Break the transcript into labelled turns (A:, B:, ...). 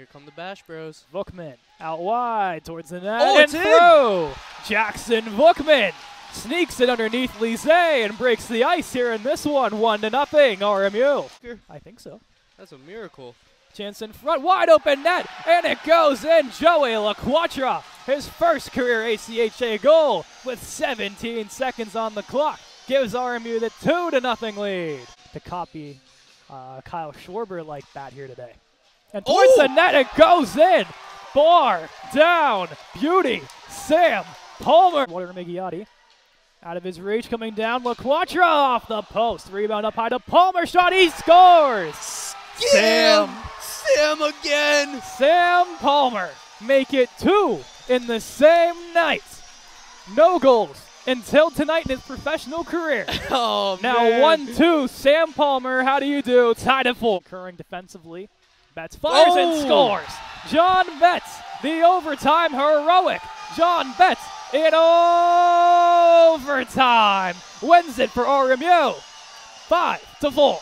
A: Here come the Bash Bros.
B: Bookman out wide towards the net
A: Oh,
B: and
A: it's in!
B: through. Jackson Bookman sneaks it underneath Lise and breaks the ice here in this one, one to nothing. RMU. I think so.
A: That's a miracle.
B: Chance in front, wide open net, and it goes in. Joey LaQuatra, his first career ACHA goal with 17 seconds on the clock, gives RMU the two to nothing lead. To copy uh, Kyle Schwarber like that here today, and towards
A: Oh!
B: the net it goes in. Bar down, beauty. Sam Palmer, Water Migliotti. Out of his reach, coming down, LaQuatra off the post. Rebound up high to Palmer, shot, he scores! Sam.
A: Sam again!
B: Sam Palmer make it two in the same night. No goals until tonight in his professional career.
A: Oh,
B: Now
A: man.
B: one two. Sam Palmer, how do you do? Tied at full. Curring defensively. Betts fires and
A: Oh.
B: scores. John Betts, the overtime heroic. John Betts in overtime wins it for RMU. Five to four.